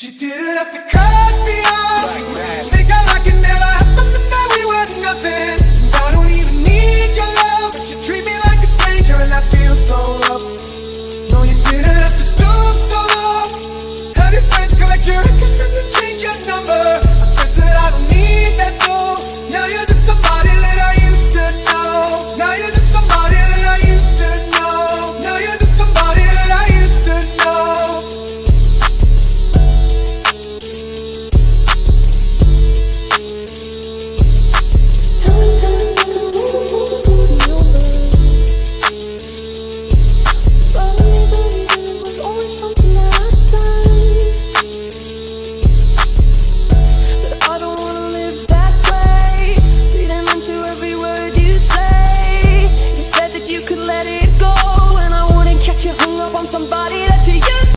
She didn't have to cut me off.